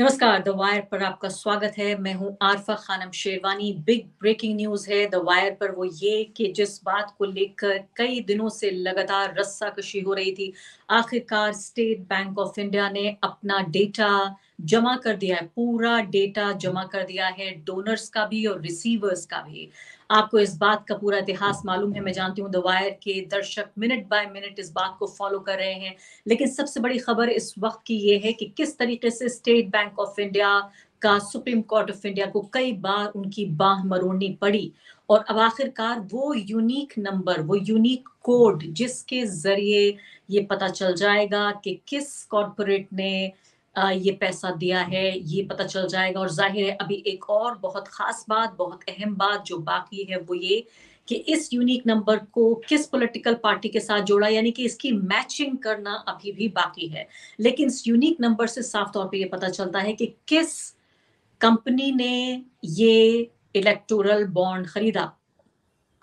नमस्कार the wire पर आपका स्वागत है। मैं हूँ Arfa Khanum Sherwani. Big breaking news है द वायर पर। वो ये कि जिस बात को लेकर कई दिनों से लगातार रस्सा कशी हो रही थी, आखिरकार स्टेट बैंक ऑफ़ इंडिया ने अपना डेटा जमा कर दिया है। पूरा डेटा जमा कर दिया है। डोनर्स का भी और रिसीवर्स का भी। आपको इस बात का पूरा इतिहास मालूम है, मैं जानती हूँ द वायर के दर्शक मिनट बाय मिनट इस बात को फॉलो कर रहे हैं। लेकिन सबसे बड़ी खबर इस वक्त की ये है कि किस तरीके से स्टेट बैंक ऑफ़ इंडिया का सुप्रीम कोर्ट ऑफ़ इंडिया को कई बार उनकी बाह मरोड़नी पड़ी। और अब आखिरकार वो यूनिक नंबर वो यूनिक कोड जिसके ज़रिए ये पता चल जाएगा कि किस कॉरपोरेट ने ये पैसा दिया है, ये पता चल जाएगा। और ज़ाहिर है, अभी एक और बहुत खास बात, बहुत अहम बात जो बाकी है वो ये कि इस यूनिक नंबर को किस पॉलिटिकल पार्टी के साथ जोड़ा, यानी कि इसकी मैचिंग करना अभी भी बाकी है। लेकिन इस यूनिक नंबर से साफ़ तौर पे ये पता चलता है कि किस कंपनी ने ये इलेक्टोरल बॉन्ड खरीदा।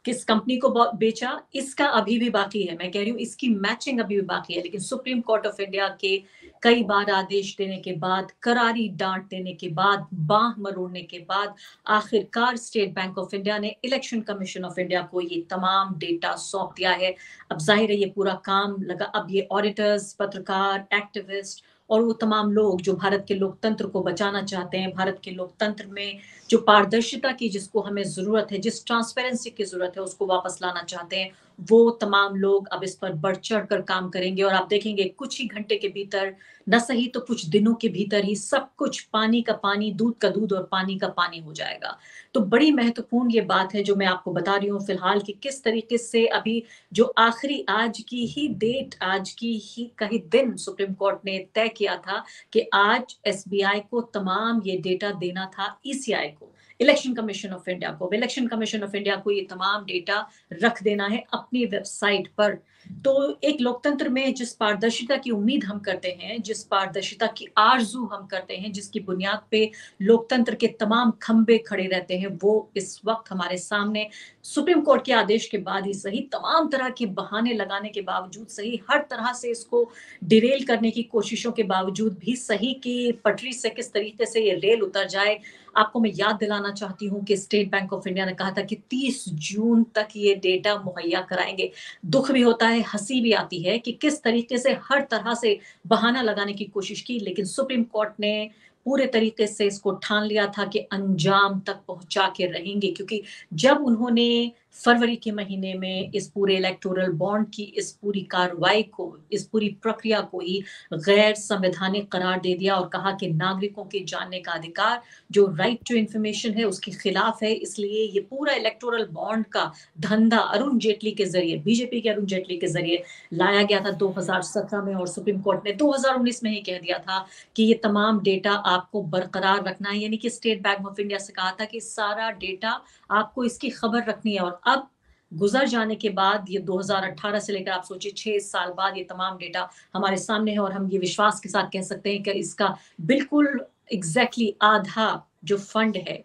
किस कंपनी को बेचा, इसका अभी भी बाकी है। मैं कह रही हूँ, इसकी मैचिंग अभी भी बाकी है। लेकिन सुप्रीम कोर्ट ऑफ़ इंडिया के कई बार आदेश देने के बाद, करारी डांट देने के बाद, बाह मरोड़ने के बाद, आखिरकार स्टेट बैंक ऑफ़ इंडिया ने इलेक्शन कमीशन ऑफ़ इंडिया को ये तमाम डेटा सौंप दिया है। अब ज़ाहिर है, ये पूरा काम लगा। अब ये ऑडिटर्स पत्रकार एक्टिविस्ट और वो तमाम लोग, जो भारत के लोकतंत्र को बचाना चाहते हैं, भारत के लोकतंत्र में जो पारदर्शिता की जिसको हमें ज़रूरत है, जिस ट्रांसपेरेंसी की ज़रूरत है, उसको वापस लाना चाहते हैं, वो तमाम लोग अब इस पर बढ़ चढ़ कर काम करेंगे और आप देखेंगे कुछ ही घंटे के भीतर, न सही तो कुछ दिनों के भीतर ही सब कुछ पानी का पानी, दूध का दूध और पानी का पानी हो जाएगा। तो बड़ी महत्वपूर्ण ये बात है जो मैं आपको बता रही हूँ, फ़िलहाल कि किस तरीके से अभी जो आखिरी आज की ही डेट आज की ही कहीं दिन सुप्रीम कोर्ट ने तय किया था कि आज एसबीआई को तमाम ये डेटा देना था ईसीआई को। इलेक्शन कमीशन ऑफ़ इंडिया को, इलेक्शन कमीशन ऑफ़ इंडिया को ये तमाम डेटा रख देना है अपनी वेबसाइट पर। तो एक लोकतंत्र में जिस पारदर्शिता की उम्मीद हम करते हैं, जिस पारदर्शिता की आरज़ू हम करते हैं, जिसकी बुनियाद पे लोकतंत्र के तमाम खंबे खड़े रहते हैं, वो इस वक्त हमारे सामने सुप्रीम कोर्ट के आदेश के बाद ही सही, तमाम तरह के बहाने लगाने के बावजूद सही, हर तरह से इसको डिरेल करने की कोशिशों के बावजूद भी सही की पटरी से किस तरीके से ये रेल उतर जाए, आपको मैं याद दिलाना चाहती हूँ कि स्टेट बैंक ऑफ़ इंडिया ने कहा था कि 30 जून तक ये डेटा मुहैया कराएँगे। दुख भी होता है, हँसी भी आती है कि किस तरीके से हर तरह से बहाना लगाने की कोशिश की, लेकिन सुप्रीम कोर्ट ने पूरे तरीके से इसको ठान लिया था कि अंजाम तक पहुँचा के रहेंगे, क्योंकि जब उन्होंने फरवरी के महीने में इस पूरे इलेक्टोरल बॉन्ड की, इस पूरी कार्रवाई को, इस पूरी प्रक्रिया को ही गैर संवैधानिक करार दे दिया और कहा कि नागरिकों के जानने का अधिकार, जो राइट टू इंफॉर्मेशन है, उसके खिलाफ है। इसलिए ये पूरा इलेक्टोरल बॉन्ड का धंधा अरुण जेटली के ज़रिए बीजेपी के अरुण जेटली के ज़रिए लाया गया था 2017 में और सुप्रीम कोर्ट ने 2019 में ही कह दिया था कि ये तमाम डेटा आपको बरकरार रखना है। यानी कि स्टेट बैंक ऑफ़ इंडिया से कहा था कि सारा डेटा आपको इसकी खबर रखनी है और अब गुजर जाने के बाद ये 2018 से लेकर आप सोचिए, छह साल बाद ये तमाम डेटा हमारे सामने है और हम ये विश्वास के साथ कह सकते हैं कि इसका बिल्कुल एग्जैक्टली exactly आधा जो फंड है,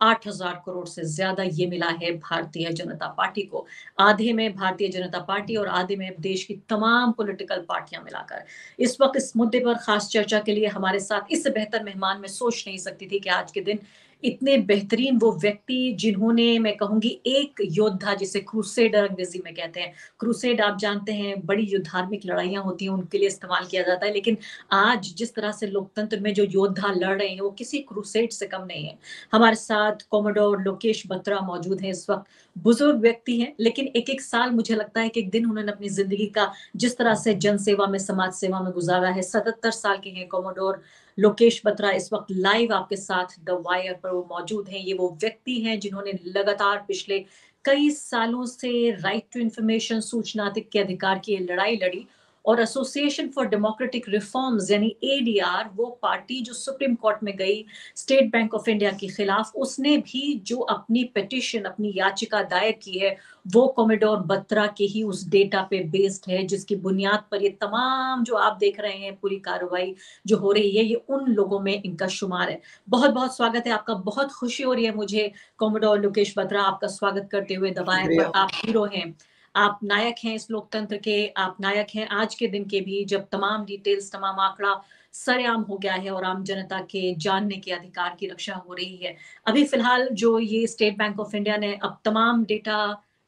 आठ हज़ार करोड़ से ज़्यादा ये मिला है भारतीय जनता पार्टी को। आधे में भारतीय जनता पार्टी और आधे में देश की तमाम पॉलिटिकल पार्टियाँ मिलाकर। इस वक्त इस मुद्दे पर खास चर्चा के लिए हमारे साथ इससे बेहतर मेहमान में सोच नहीं सकती थी कि आज के दिन इतने बेहतरीन वो व्यक्ति जिन्होंने, मैं कहूँगी, एक योद्धा जिसे क्रूसेडर अंग्रेज़ी में कहते हैं। क्रूसेड आप जानते हैं, बड़ी जो धार्मिक लड़ाइयाँ होती हैं, उनके लिए इस्तेमाल किया जाता है। लेकिन आज जिस तरह से लोकतंत्र में जो योद्धा लड़ रहे हैं, वो किसी क्रूसेड से कम नहीं है। हमारे साथ कोमोडोर लोकेश बत्रा मौजूद है इस वक्त। बुज़ुर्ग व्यक्ति हैं, लेकिन एक एक साल मुझे लगता है कि एक दिन उन्होंने अपनी ज़िंदगी का जिस तरह से जन सेवा में समाज सेवा में गुजारा है, सतहत्तर साल के हैं कोमोडोर लोकेश बत्रा, इस वक्त लाइव आपके साथ द वायर पर वो मौजूद हैं। ये वो व्यक्ति हैं जिन्होंने लगातार पिछले कई सालों से राइट टू इंफॉर्मेशन सूचनातिक के अधिकार की लड़ाई लड़ी। और एसोसिएशन फॉर डेमोक्रेटिक रिफॉर्म्स यानी एडीआर वो पार्टी जो सुप्रीम कोर्ट में गई स्टेट बैंक ऑफ़ इंडिया के खिलाफ उसने भी जो अपनी पिटिशन अपनी याचिका दायर की है वो कॉमिडोर बत्रा के ही उस डेटा पे बेस्ड है जिसकी बुनियाद पर ये तमाम जो आप देख रहे हैं पूरी कार्रवाई जो हो रही है ये उन लोगों में इनका शुमार है। बहुत बहुत स्वागत है आपका बहुत खुशी हो रही है मुझे कॉमिडोर लोकेश बत्रा आपका स्वागत करते हुए दबाए पर आप हीरो हैं। आप नायक हैं इस लोकतंत्र के, आप नायक हैं आज के दिन के भी, जब तमाम डिटेल्स तमाम आंकड़ा सरेआम हो गया है और आम जनता के जानने के अधिकार की रक्षा हो रही है। अभी फ़िलहाल जो ये स्टेट बैंक ऑफ़ इंडिया ने अब तमाम डेटा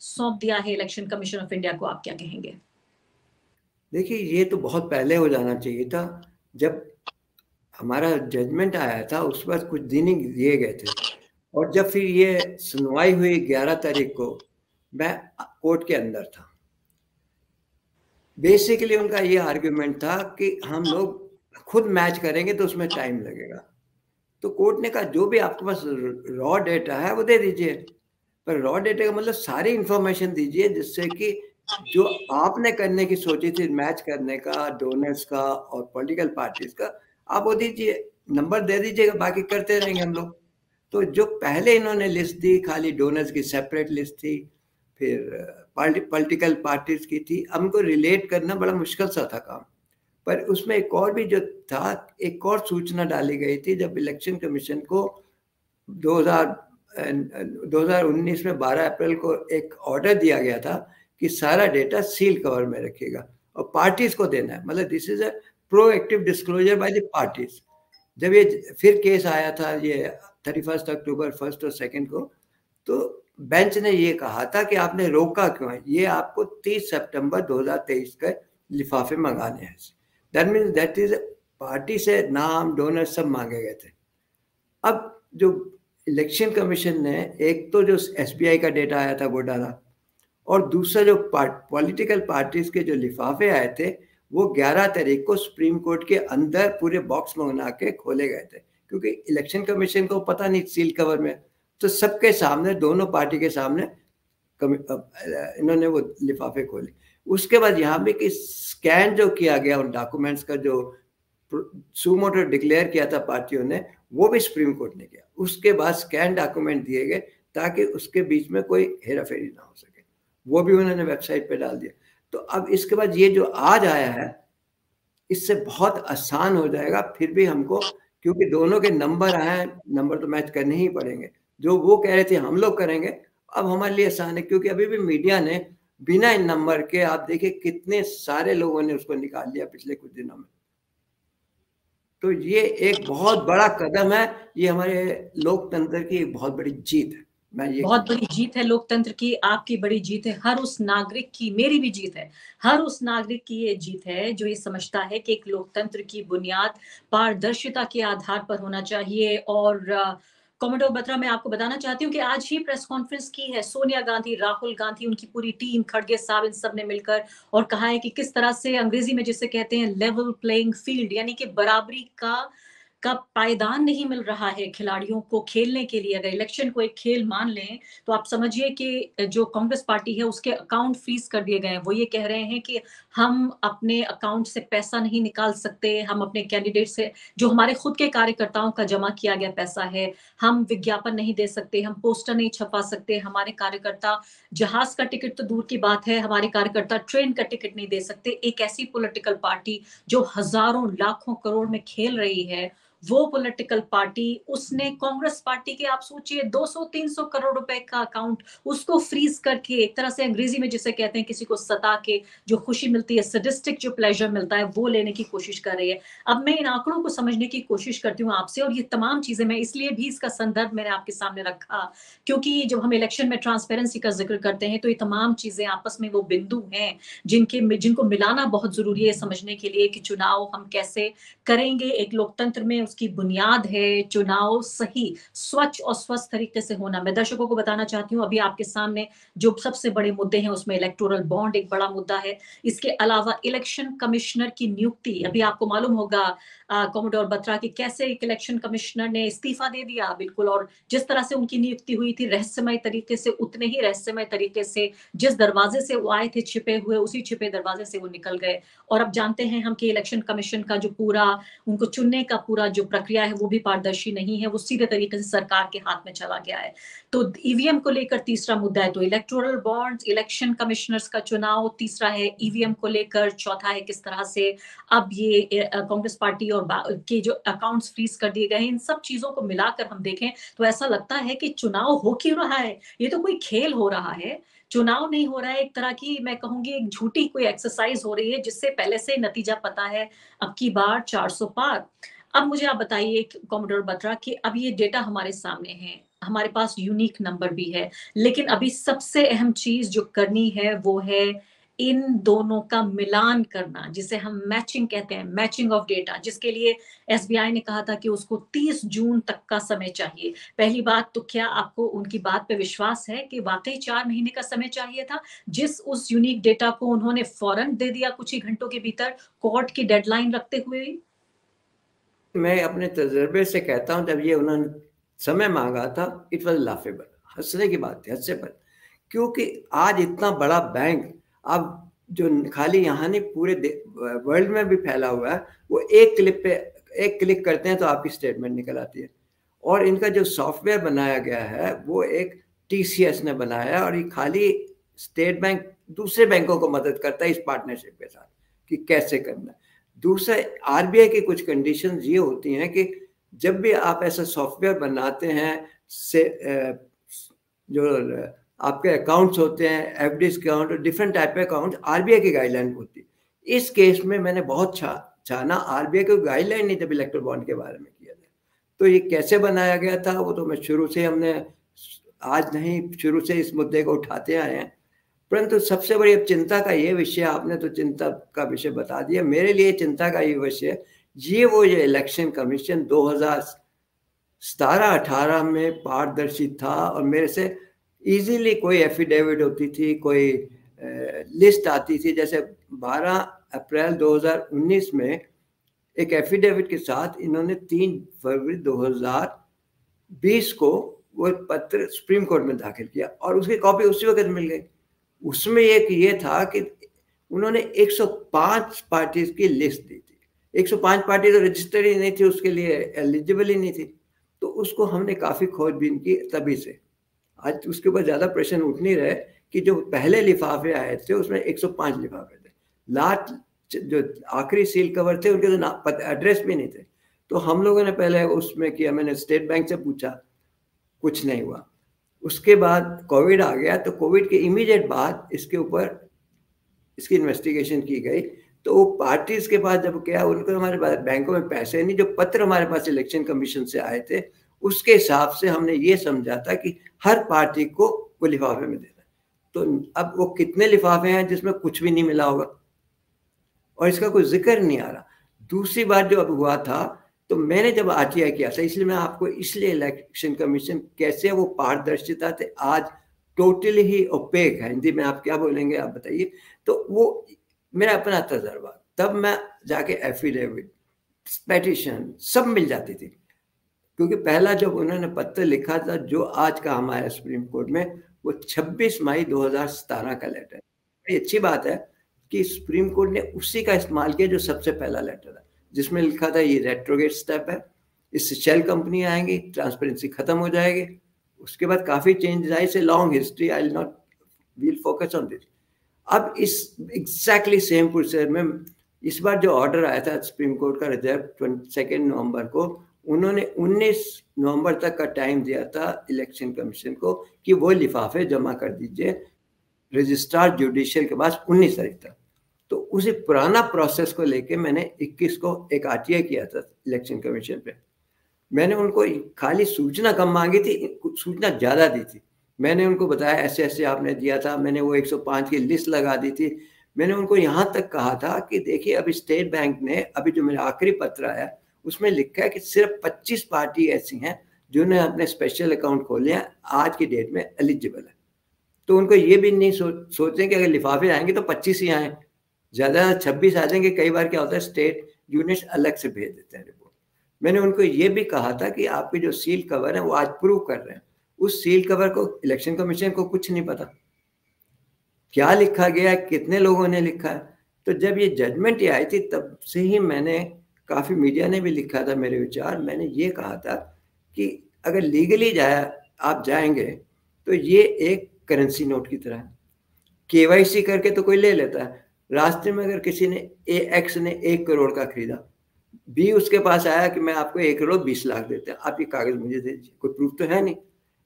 सौंप दिया है इलेक्शन कमीशन ऑफ़ इंडिया को आप क्या कहेंगे? देखिए, ये तो बहुत पहले हो जाना चाहिए था। जब हमारा जजमेंट आया था, उस वक्त कुछ दिन ही दिए गए थे। और जब फिर ये सुनवाई हुई ग्यारह तारीख को मैं कोर्ट के अंदर था। बेसिकली उनका ये आर्ग्यूमेंट था कि हम लोग खुद मैच करेंगे तो उसमें टाइम लगेगा। तो कोर्ट ने कहा, जो भी आपके पास रॉ डेटा है, वो दे दीजिए। पर रॉ डेटा का मतलब सारी इंफॉर्मेशन दीजिए जिससे कि जो आपने करने की सोची थी मैच करने का डोनर्स का और पॉलिटिकल पार्टीज़ का, आप वो दीजिए। नंबर दे दीजिएगा, बाकी करते रहेंगे हम लोग। तो जो पहले इन्होंने लिस्ट दी, खाली डोनर्स की सेपरेट लिस्ट थी फिर पॉलिटिकल पार्टीज़ की थी। हमको रिलेट करना बड़ा मुश्किल सा था काम। पर उसमें एक और भी जो था, एक और सूचना डाली गई थी, जब इलेक्शन कमीशन को 2000 2019 में 12 अप्रैल को एक ऑर्डर दिया गया था कि सारा डेटा सील कवर में रखेगा और पार्टीज़ को देना है। मतलब this is a proactive disclosure by the parties जब ये, फिर केस आया था ये थर्टी फ़र्स्ट अक्टूबर फ़र्स्ट और सेकेंड को तो बेंच ने ये कहा था कि आपने रोका क्यों है? ये आपको 30 सितंबर 2023 के लिफाफे मंगाने हैं। That means that is party से नाम डोनर सब मांगे गए थे। अब जो इलेक्शन कमीशन ने, एक तो जो एसबीआई का डेटा आया था वो डाला और दूसरा जो पॉलिटिकल पार्टीज़ के जो लिफाफे आए थे, वो 11 तारीख को सुप्रीम कोर्ट के अंदर पूरे बॉक्स में बना के खोले गए थे। क्योंकि इलेक्शन कमीशन को पता नहीं सील कवर में। तो सबके सामने, दोनों पार्टी के सामने इन्होंने वो लिफाफे खोले। उसके बाद यहाँ पे कि स्कैन जो किया गया, उन डॉक्यूमेंट्स का जो सुमोटो डिक्लेयर किया था पार्टियों ने, वो भी सुप्रीम कोर्ट ने किया। उसके बाद स्कैन डॉक्यूमेंट दिए गए ताकि उसके बीच में कोई हेरा फेरी ना हो सके। वो भी उन्होंने वेबसाइट पे डाल दिया। तो अब इसके बाद ये जो आज आया है, इससे बहुत आसान हो जाएगा, फिर भी हमको, क्योंकि दोनों के नंबर आए नंबर तो मैच करने ही पड़ेंगे। जो वो कह रहे थे हम लोग करेंगे। अब हमारे लिए आसान है क्योंकि अभी भी मीडिया ने बिना इन नंबर के आप देखिए कितने सारे लोगों ने उसको निकाल लिया पिछले कुछ दिनों में। तो ये एक बहुत बड़ा कदम है ये हमारे लोकतंत्र की एक बहुत बड़ी जीत है। मैं ये बहुत बड़ी जीत है लोकतंत्र की आपकी बड़ी जीत है हर उस नागरिक की मेरी भी जीत है हर उस नागरिक की ये जीत है जो ये समझता है कि एक लोकतंत्र की बुनियाद पारदर्शिता के आधार पर होना चाहिए और कॉमेडोर बत्रा, मैं आपको बताना चाहती हूँ कि आज ही प्रेस कॉन्फ्रेंस की है। सोनिया गांधी, राहुल गांधी, उनकी पूरी टीम, खड़गे साहब, इन सबने मिलकर और कहा है कि किस तरह से अंग्रेज़ी में जिसे कहते हैं लेवल प्लेइंग फ़ील्ड यानी कि बराबरी का का पायदान नहीं मिल रहा है खिलाड़ियों को खेलने के लिए। अगर इलेक्शन को एक खेल मान लें तो आप समझिए कि जो कांग्रेस पार्टी है, उसके अकाउंट फ्रीज कर दिए गए हैं। वो ये कह रहे हैं कि हम अपने अकाउंट से पैसा नहीं निकाल सकते, हम अपने कैंडिडेट से, जो हमारे खुद के कार्यकर्ताओं का जमा किया गया पैसा है, हम विज्ञापन नहीं दे सकते, हम पोस्टर नहीं छपा सकते, हमारे कार्यकर्ता, जहाज़ का टिकट तो दूर की बात है, हमारे कार्यकर्ता ट्रेन का टिकट नहीं दे सकते। एक ऐसी पोलिटिकल पार्टी जो हज़ारों, लाखों, करोड़ में खेल रही है वो पॉलिटिकल पार्टी उसने कांग्रेस पार्टी के, आप सोचिए 200-300 करोड़ रुपए का अकाउंट उसको फ्रीज करके एक तरह से अंग्रेज़ी में जिसे कहते हैं, किसी को सता के जो खुशी मिलती है सडिस्टिक जो प्लेजर मिलता है, वो लेने की कोशिश कर रही है। अब मैं इन आंकड़ों को समझने की कोशिश करती हूँ आपसे, और ये तमाम चीज़ें मैं इसलिए भी इसका संदर्भ मैंने आपके सामने रखा, क्योंकि जब हम इलेक्शन में ट्रांसपेरेंसी का ज़िक्र करते हैं तो ये तमाम चीज़ें आपस में वो बिंदु हैं, जिनके जिनको मिलाना बहुत ज़रूरी है समझने के लिए कि चुनाव हम कैसे करेंगे, एक लोकतंत्र में उसकी बुनियाद है, चुनाव सही, स्वच्छ और स्वस्थ तरीके से होना। मैं दर्शकों को बताना चाहती हूँ, अभी आपके सामने जो सबसे बड़े मुद्दे हैं, उसमें इलेक्टोरल बॉन्ड एक बड़ा मुद्दा है। इसके अलावा इलेक्शन कमिश्नर की नियुक्ति, अभी आपको मालूम होगा कोमोडोर बत्रा की कैसे एक इलेक्शन कमिश्नर ने इस्तीफा दे दिया? बिल्कुल, और जिस तरह से उनकी नियुक्ति हुई थी, रहस्यमय तरीके से, उतने ही रहस्यमय तरीके से जिस दरवाजे से वो आए थे, छिपे हुए, उसी छिपे दरवाजे से वो निकल गए। और अब जानते हैं हम कि इलेक्शन कमीशन का जो पूरा, उनको चुनने का पूरा जो प्रक्रिया है, वो भी पारदर्शी नहीं है, वो सीधे तरीके से सरकार के हाथ में चला गया है। तो ईवीएम को लेकर तीसरा मुद्दा है तो इलेक्टोरल बॉन्ड इलेक्शन कमिश्नर्स का चुनाव, तीसरा है ईवीएम को लेकर, चौथा है किस तरह से अब ये कांग्रेस पार्टी और के जो अकाउंट्स फ्रीज कर दिए गए इन सब चीज़ों को मिलाकर हम देखें तो ऐसा लगता है कि चुनाव हो क्यों रहा है? ये तो कोई खेल हो रहा है। चुनाव नहीं हो रहा है, एक तरह की मैं कहूँगी एक झूठी कोई एक्सरसाइज हो रही है, जिससे पहले से नतीजा पता है, अब की बार 400 पार। अब मुझे आप बताइए कॉमोडोर बत्रा कि अब ये डेटा हमारे सामने है, हमारे पास यूनिक नंबर भी है, लेकिन अभी सबसे अहम चीज़ जो करनी है वो है इन दोनों का मिलान करना, जिसे हम मैचिंग कहते हैं मैचिंग ऑफ़ डेटा जिसके लिए एसबीआई ने कहा था कि उसको 30 जून तक का समय चाहिए। पहली बात तो क्या आपको उनकी बात पे विश्वास है कि वाकई चार महीने का समय चाहिए था? जिस उस यूनिक डेटा को उन्होंने फ़ौरन दे दिया कुछ ही घंटों के भीतर कोर्ट की डेडलाइन रखते हुए? मैं अपने तजर्बे से कहता हूँ, जब ये उन्होंने समय मांगा था इट वॉज़ लाफेबल हंसने की बात थी हंसने पर क्योंकि आज इतना बड़ा बैंक अब जो खाली यहाँ नहीं, पूरे वर्ल्ड में भी फैला हुआ है, वो एक क्लिक पे, एक क्लिक करते हैं तो आपकी स्टेटमेंट निकल आती है। और इनका जो सॉफ्टवेयर बनाया गया है, वो एक टीसीएस ने बनाया और ये खाली स्टेट बैंक दूसरे बैंकों को मदद करता है इस पार्टनरशिप के साथ कि कैसे करना दूसरा आरबीआई की कुछ कंडीशन ये होती हैं कि जब भी आप ऐसा सॉफ्टवेयर बनाते हैं, से जो आपके अकाउंट्स होते हैं F D account different type के अकाउंट आरबीआई की गाइडलाइन होती है। इस केस में मैंने बहुत छा छाना आरबीआई की गाइडलाइन नहीं जब इलेक्ट्रो बॉन्ड के बारे में किया था। तो ये कैसे बनाया गया था, वो तो मैं शुरू से हमने, आज नहीं, शुरू से इस मुद्दे को उठाते आए हैं। परंतु सबसे बड़ी अब चिंता का ये विषय, आपने तो चिंता का विषय बता दिया, मेरे लिए चिंता का ये विषय, ये वो ये इलेक्शन कमीशन 2017 18 में पारदर्शी था और मेरे से इजीली कोई एफिडेविट होती थी, कोई लिस्ट आती थी। जैसे 12 अप्रैल 2019 में एक एफिडेविट के साथ इन्होंने 3 फरवरी 2020 को वो पत्र सुप्रीम कोर्ट में दाखिल किया और उसकी कॉपी उसी वक्त मिल गई। उसमें एक ये था कि उन्होंने 105 पार्टीज़ की लिस्ट दी थी। 105 पार्टी तो रजिस्टर्ड ही नहीं थी, उसके लिए एलिजिबल ही नहीं थी। तो उसको हमने काफ़ी खोजबीन की तभी से। आज उसके ऊपर ज़्यादा प्रश्न उठ नहीं रहे कि जो पहले लिफाफे आए थे, उसमें 105 लिफाफे थे। लास्ट जो आखिरी सील कवर थे, उनके तो एड्रेस भी नहीं थे। तो हम लोगों ने पहले उसमें किया, मैंने स्टेट बैंक से पूछा, कुछ नहीं हुआ। उसके बाद कोविड आ गया तो कोविड के इमीडिएट बाद इसके ऊपर इसकी इन्वेस्टिगेशन की गई। तो वो पार्टीज़ के पास जब क्या उनको हमारे बैंकों में पैसे नहीं, जो पत्र हमारे पास इलेक्शन कमीशन से आए थे उसके हिसाब से हमने ये समझा था कि हर पार्टी को वो लिफाफे में देना तो अब वो कितने लिफाफे हैं जिसमें कुछ भी नहीं मिला होगा? और इसका कोई ज़िक्र नहीं आ रहा। दूसरी बार जो अब हुआ था तो मैंने जब आरटीआई किया था, इसलिए मैं आपको इसलिए इलेक्शन कमीशन कैसे वो पारदर्शिता थे आज टोटली ही ओपेक है। हिंदी में आप क्या बोलेंगे, आप बताइए। तो वो मेरा अपना तजर्बा। तब मैं जाके एफिडेविट पेटिशन सब मिल जाती थी। क्योंकि पहला जब उन्होंने पत्र लिखा था, जो आज का हमारे सुप्रीम कोर्ट में, वो 26 मई 2017 का लेटर है। अच्छी बात है कि सुप्रीम कोर्ट ने उसी का इस्तेमाल किया जो सबसे पहला लेटर था, जिसमें लिखा था ये रेट्रोगेट स्टेप है। इससे शेल कंपनी आएँगी ट्रांसपेरेंसी खत्म हो जाएगी। उसके बाद काफ़ी चेंजेस आए से long history I not will focus on this अब इस एग्जैक्टली सेम प्रोसेस में, इस बार जो ऑर्डर आया था सुप्रीम कोर्ट का रिज़र्व ट्वेंटी सेकेंड नवंबर को उन्होंने 19 नवंबर तक का टाइम दिया था इलेक्शन कमीशन को कि वो लिफाफे जमा कर दीजिए रजिस्ट्रार जुडिशियल के पास 19 तारीख तक। तो उसी पुराना प्रोसेस को लेके मैंने 21 को एक आर किया था इलेक्शन कमीशन पे। मैंने उनको खाली सूचना कम मांगी थी, सूचना ज़्यादा दी थी। मैंने उनको बताया ऐसे ऐसे आपने दिया था, मैंने वो 105 की लिस्ट लगा दी थी। मैंने उनको यहाँ तक कहा था कि देखिए, अभी स्टेट बैंक ने अभी जो मेरा आखिरी पत्र आया उसमें लिखा है कि सिर्फ़ 25 पार्टी ऐसी हैं जिन्होंने अपने स्पेशल अकाउंट खोले हैं। आज की डेट में एलिजिबल है। तो उनको ये भी नहीं सो, सोचें कि अगर लिफाफे आएँगे तो 25 ही आए। ज़्यादा छब्बीस आ जाएँगे। कई बार क्या होता है स्टेट यूनिट अलग से भेज देते हैं रिपोर्ट मैंने उनको ये भी कहा था कि आपके जो सील कवर है वो आज प्रूव कर रहे हैं। उस सील कवर को इलेक्शन कमीशन को कुछ नहीं पता। क्या लिखा गया है? कितने लोगों ने लिखा है? तो जब ये जजमेंट आई थी तब से ही मैंने काफ़ी मीडिया ने भी लिखा था मेरे विचार। मैंने ये कहा था कि अगर लीगली जाया, आप जाएँगे तो ये एक करेंसी नोट की तरह के करके तो कोई ले लेता है। रास्ते में अगर किसी ने ए एक्स ने एक करोड़ का खरीदा बी उसके पास आया कि मैं आपको एक करोड़ बीस लाख देते हैं, आप ये कागज़ मुझे दे दीजिए, कोई प्रूफ तो है नहीं।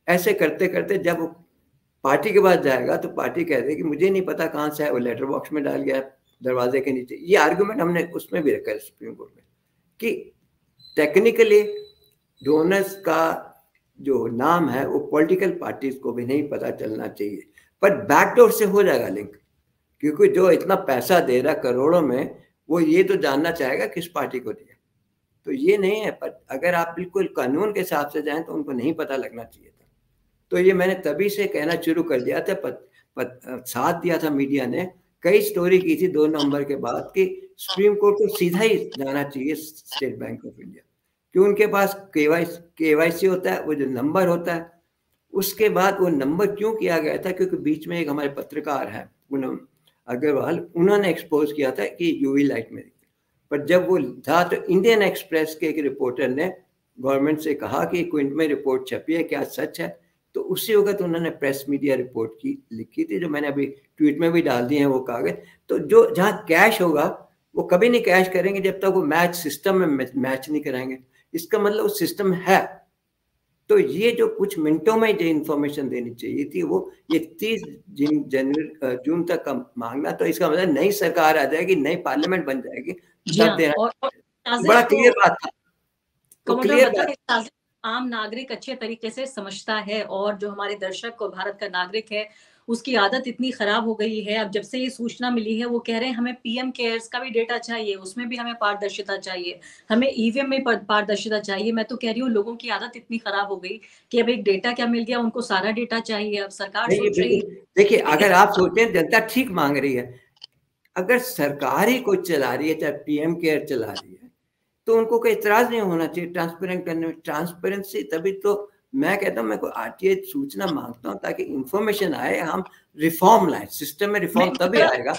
ऐसे करते करते जब वो पार्टी के पास जाएगा तो पार्टी कह दे कि मुझे नहीं पता कहाँ से है वो लेटर बॉक्स में डाल गया दरवाजे के नीचे। ये आर्गुमेंट हमने उसमें भी रखा है सुप्रीम कोर्ट में। कि टेक्निकली डोनर्स का जो नाम है वो पॉलिटिकल पार्टीज़ को भी नहीं पता चलना चाहिए। पर बैकडोर से हो जाएगा लिंक क्योंकि जो इतना पैसा दे रहा करोड़ों में वो ये तो जानना चाहेगा किस पार्टी को दिया। तो ये नहीं है पर अगर आप बिल्कुल कानून के हिसाब से जाएँ तो उनको नहीं पता लगना चाहिए था। तो ये मैंने तभी से कहना शुरू कर दिया था पत, पत, साथ दिया था मीडिया ने कई स्टोरी की थी दो नंबर के बाद कि सुप्रीम कोर्ट को सीधा ही जाना चाहिए स्टेट बैंक ऑफ़ इंडिया क्यों उनके पास के वाई सी होता है, वो जो नंबर होता है, उसके बाद वो नंबर क्यों किया गया था? क्योंकि बीच में एक हमारे पत्रकार है पूनम अग्रवाल, उन्होंने एक्सपोज किया था कि यूवी लाइट में। पर जब वो था तो इंडियन एक्सप्रेस के एक रिपोर्टर ने गवर्नमेंट से कहा कि क्विंट में रिपोर्ट छपी है, क्या सच है? तो उसी वक्त उन्होंने प्रेस मीडिया रिपोर्ट की लिखी थी जो मैंने अभी ट्वीट में भी डाल दिए हैं वो कागज़। तो जो जहाँ कैश होगा वो कभी नहीं कैश करेंगे जब तक वो मैच सिस्टम में मैच नहीं कराएँगे। इसका मतलब वो सिस्टम है। तो ये जो कुछ मिनटों में जो इंफॉर्मेशन देनी चाहिए थी वो ये तीस जनवरी जून तक का मांगना तो इसका मतलब नई सरकार आ जाएगी नई पार्लियामेंट बन जाएगी तब हाँ, देना बड़ा क्लियर बात था। तो क्लियर बात आम नागरिक अच्छे तरीके से समझता है और जो हमारे दर्शक और भारत का नागरिक है उसकी आदत इतनी खराब हो गई है। अब जब से ये सूचना मिली है वो कह रहे हैं हमें पीएम केयर्स का भी डेटा चाहिए उसमें भी हमें पारदर्शिता चाहिए हमें ईवीएम में पारदर्शिता चाहिए। मैं तो कह रही हूँ लोगों की आदत इतनी खराब हो गई कि अब एक डेटा क्या मिल गया? उनको सारा डेटा चाहिए। अब सरकार सोच रही देखिए अगर आप सोचे जनता ठीक मांग रही है। अगर सरकार ही कोई चला रही है चाहे पीएम केयर चला रही है तो उनको कोई इतराज नहीं होना चाहिए ट्रांसपेरेंट करने में। ट्रांसपेरेंसी तभी तो मैं कहता हूँ मैं कोई आरटीआई सूचना माँगता हूँ ताकि इंफॉर्मेशन आए हम रिफॉर्म लाए। सिस्टम में रिफॉर्म तभी आएगा।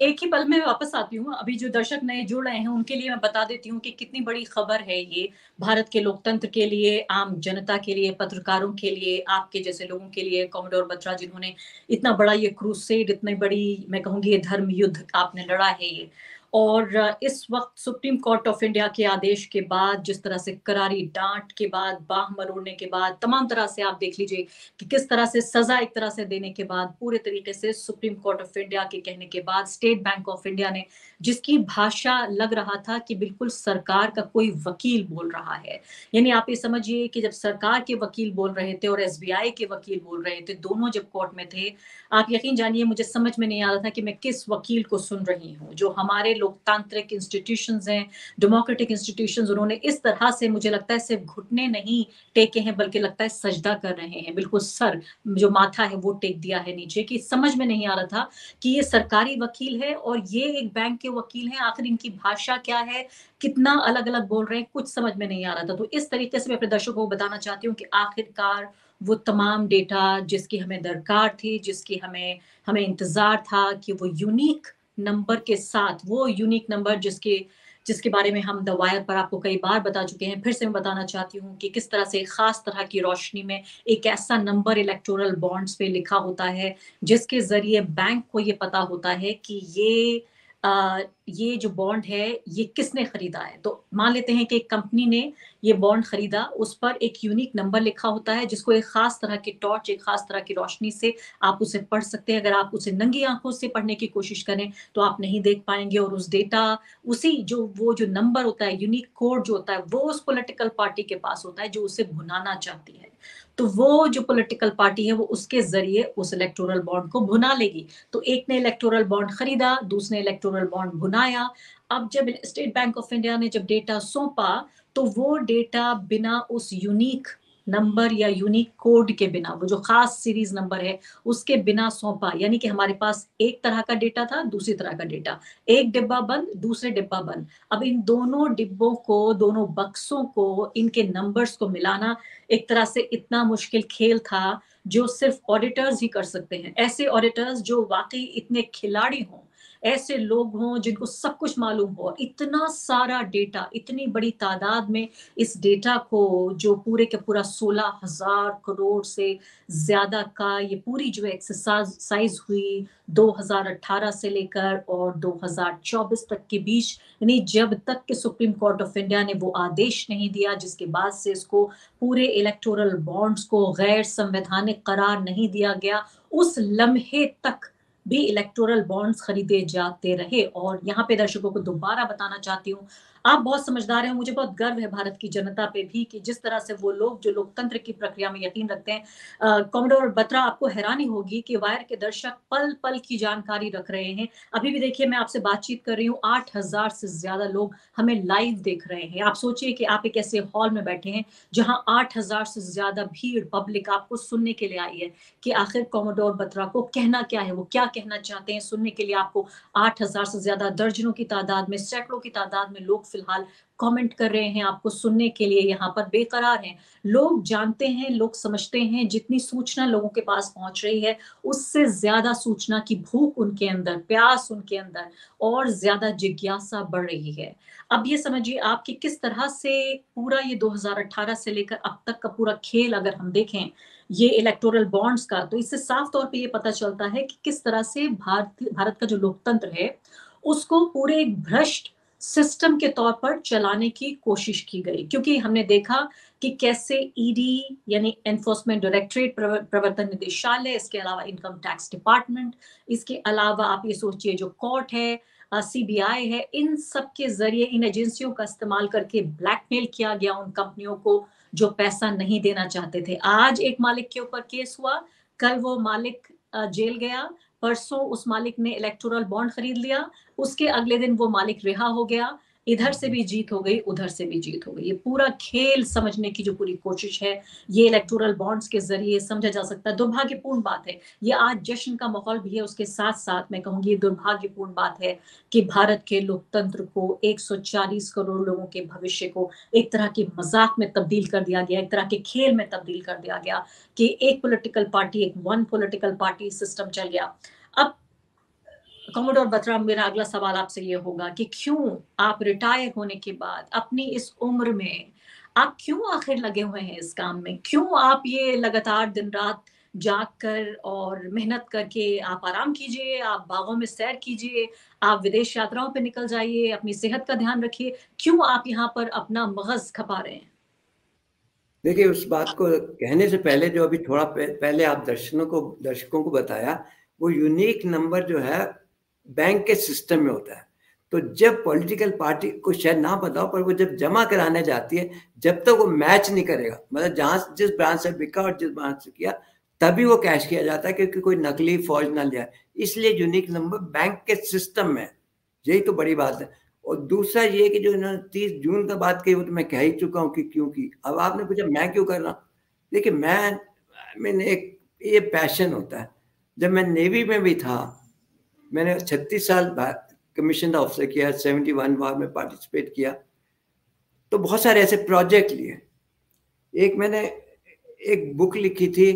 एक ही पल में वापस आती हूँ। अभी जो दर्शक नए जुड़ रहे हैं उनके लिए मैं बता देती हूँ कि कितनी बड़ी खबर है ये। भारत के लोकतंत्र के लिए आम जनता के लिए पत्रकारों के लिए आपके जैसे लोगों के लिए कॉमोडोर बत्रा जिन्होंने इतना बड़ा ये क्रूसेड इतनी बड़ी मैं कहूँगी ये धर्म युद्ध आपने लड़ा है ये। और इस वक्त सुप्रीम कोर्ट ऑफ़ इंडिया के आदेश के बाद, जिस तरह से करारी डांट के बाद, बाह मरोड़ने के बाद, तमाम तरह से आप देख लीजिए कि किस तरह से सजा एक तरह से देने के बाद, पूरे तरीके से सुप्रीम कोर्ट ऑफ़ इंडिया के कहने के बाद, स्टेट बैंक ऑफ़ इंडिया ने जिसकी भाषा लग रहा था कि बिल्कुल सरकार का कोई वकील बोल रहा है। यानी आप ये समझिए कि जब सरकार के वकील बोल रहे थे और एसबीआई के वकील बोल रहे थे, दोनों जब कोर्ट में थे, आप यकीन जानिए, मुझे समझ में नहीं आ रहा था कि मैं किस वकील को सुन रही हूँ, जो हमारे लोकतांत्रिक इंस्टीट्यूशन हैं डेमोक्रेटिक इंस्टीट्यूशन उन्होंने इस तरह से मुझे लगता है सिर्फ़ घुटने नहीं टेके हैं, बल्कि लगता है सजदा कर रहे हैं। बिल्कुल सर, जो माथा है वो टेक दिया है नीचे कि समझ में नहीं आ रहा था कि ये सरकारी वकील है और ये एक बैंक के वकील हैं। आखिर इनकी भाषा क्या है? कितना अलग अलग बोल रहे हैं? कुछ समझ में नहीं आ रहा था। तो इस तरीके से मैं अपने दर्शकों को बताना चाहती हूँ कि आखिरकार वो तमाम डेटा जिसकी हमें दरकार थी, जिसकी हमें हमें इंतज़ार था कि वो यूनिक नंबर के साथ, वो यूनिक नंबर जिसके जिसके बारे में हम दवायर पर आपको कई बार बता चुके हैं। फिर से मैं बताना चाहती हूँ कि किस तरह से खास तरह की रोशनी में एक ऐसा नंबर इलेक्टोरल बॉन्ड्स पे लिखा होता है, जिसके ज़रिए बैंक को ये पता होता है कि ये ये जो बॉन्ड है, ये किसने खरीदा है? तो मान लेते हैं कि एक कंपनी ने ये बॉन्ड खरीदा, उस पर एक यूनिक नंबर लिखा होता है, जिसको एक खास तरह के टॉर्च एक खास तरह की रोशनी से आप उसे पढ़ सकते हैं। अगर आप उसे नंगी आँखों से पढ़ने की कोशिश करें तो आप नहीं देख पाएँगे और उस डेटा उसी जो, वो जो नंबर होता है यूनिक कोड जो होता है, वो उस पोलिटिकल पार्टी के पास होता है, जो उसे भुनाना चाहती है। तो वो जो पॉलिटिकल पार्टी है, वो उसके ज़रिए उस इलेक्टोरल बॉन्ड को भुना लेगी। तो एक ने इलेक्टोरल बॉन्ड खरीदा, दूसरे इलेक्टोरल बॉन्ड भुनाया। अब जब स्टेट बैंक ऑफ़ इंडिया ने जब डेटा सौंपा तो वो डेटा बिना उस यूनिक नंबर या यूनिक कोड के बिना, वो जो खास सीरीज़ नंबर है, उसके बिना सौंपा। यानी कि हमारे पास एक तरह का डेटा था, दूसरी तरह का डेटा एक डिब्बा बंद, दूसरे डिब्बा बंद। अब इन दोनों डिब्बों को, दोनों बक्सों को, इनके नंबर्स को मिलाना एक तरह से इतना मुश्किल खेल था, जो सिर्फ़ ऑडिटर्स ही कर सकते हैं। ऐसे ऑडिटर्स जो वाकई इतने खिलाड़ी हों ऐसे लोग हों जिनको सब कुछ मालूम हो। इतना सारा डेटा, इतनी बड़ी तादाद में इस डेटा को जो पूरे के पूरा सोलह हज़ार करोड़ से ज़्यादा का ये पूरी जो एक्सरसाइज हुई 2018 से लेकर और 2024 तक के बीच, यानी जब तक के सुप्रीम कोर्ट ऑफ़ इंडिया ने वो आदेश नहीं दिया, जिसके बाद से इसको पूरे इलेक्टोरल बॉन्ड्स को गैर संवैधानिक करार नहीं दिया गया, उस लम्हे तक भी इलेक्टोरल बॉन्ड्स खरीदे जाते रहे और यहाँ पे दर्शकों को दोबारा बताना चाहती हूँ आप बहुत समझदार हैं, मुझे बहुत गर्व है भारत की जनता पे भी कि जिस तरह से वो लोग, जो लोकतंत्र की प्रक्रिया में यकीन रखते हैं कॉमडोर बत्रा आपको हैरानी होगी कि वायर के दर्शक पल पल की जानकारी रख रहे हैं। अभी भी देखिए, मैं आपसे बातचीत कर रही हूँ, आठ हज़ार से ज़्यादा लोग हमें लाइव देख रहे हैं। आप सोचिए कि आप एक ऐसे हॉल में बैठे हैं, जहाँ आठ हज़ार से ज़्यादा भीड़ पब्लिक आपको सुनने के लिए आई है कि आखिर कॉमोडोर बत्रा को कहना क्या है? वो क्या कहना चाहते हैं? सुनने के लिए आपको आठ हज़ार से ज़्यादा दर्जनों की तादाद में, सैकड़ों की तादाद में लोग फ़िलहाल कमेंट कर रहे हैं आपको सुनने के लिए यहाँ पर बेकरार हैं। लोग जानते हैं, लोग समझते हैं, जितनी सूचना लोगों के पास पहुँच रही है, उससे ज़्यादा सूचना की भूख उनके अंदर, प्यास उनके अंदर और ज़्यादा जिज्ञासा बढ़ रही है। अब ये समझिए आप कि किस तरह से पूरा ये 2018 से लेकर अब तक का पूरा खेल अगर हम देखें, ये इलेक्टोरल बॉन्ड्स का तो इससे साफ़ तौर पे ये पता चलता है कि किस तरह से भारत भारत का जो लोकतंत्र है, उसको पूरे एक भ्रष्ट सिस्टम के तौर पर चलाने की कोशिश की गई, क्योंकि हमने देखा कि कैसे ईडी यानी एनफोर्समेंट डायरेक्टरेट प्रवर्तन निदेशालय, इसके अलावा इनकम टैक्स डिपार्टमेंट इसके अलावा आप ये सोचिए जो कोर्ट है सीबीआई है, इन सब के ज़रिए, इन एजेंसियों का इस्तेमाल करके ब्लैकमेल किया गया उन कंपनियों को जो पैसा नहीं देना चाहते थे। आज एक मालिक के ऊपर केस हुआ, कल वो मालिक जेल गया परसों उस मालिक ने इलेक्टोरल बॉन्ड खरीद लिया, उसके अगले दिन वो मालिक रिहा हो गया। इधर से भी जीत हो गई, उधर से भी जीत हो गई। ये पूरा खेल समझने की जो पूरी कोशिश है, ये इलेक्टोरल बॉन्ड्स के ज़रिए समझा जा सकता है। दुर्भाग्यपूर्ण बात है। ये आज जश्न का माहौल भी है, उसके साथ साथ मैं कहूँगी ये दुर्भाग्यपूर्ण बात है कि भारत के लोकतंत्र को 140 करोड़ लोगों के भविष्य को एक तरह के मज़ाक में तब्दील कर दिया गया, एक तरह के खेल में तब्दील कर दिया गया कि एक पोलिटिकल पार्टी एक वन पोलिटिकल पार्टी सिस्टम चल गया। अब कमोडोर बत्रा मेरा अगला सवाल आपसे ये होगा कि क्यों आप रिटायर होने के बाद अपनी इस उम्र में आप क्यों आखिर लगे हुए हैं इस काम में? क्यों आप ये लगातार दिन रात जाग कर और मेहनत करके आप आराम कीजिए, आप बागों में सैर कीजिए, आप विदेश यात्राओं पे निकल जाइए, अपनी सेहत का ध्यान रखिए, क्यों आप यहाँ पर अपना मगज खपा रहे हैं? देखिए, उस बात को कहने से पहले जो अभी थोड़ा पहले आप दर्शनों को, दर्शकों को बताया, वो यूनिक नंबर जो है बैंक के सिस्टम में होता है। तो जब पॉलिटिकल पार्टी को शायद ना बताओ पर वो जब जमा कराने जाती है, जब तक तो वो मैच नहीं करेगा मतलब जहाँ जिस ब्रांच से बिका और जिस ब्रांच से किया, तभी वो कैश किया जाता है क्योंकि कोई नकली फौज ना लिया इसलिए यूनिक नंबर बैंक के सिस्टम में यही तो बड़ी बात है। और दूसरा ये कि जो इन्होंने तीस जून का बात कही, वो तो मैं कह ही चुका हूँ कि क्यों की। अब आपने पूछा, मैं क्यों कर रहा देखिए, मैं, मैंने एक, ये पैशन होता है। जब मैं नेवी में भी था मैंने छत्तीस साल कमीशन ऑफिसर किया सेवेंटी वन बार में पार्टिसिपेट किया। तो बहुत सारे ऐसे प्रोजेक्ट लिए। एक मैंने एक बुक लिखी थी,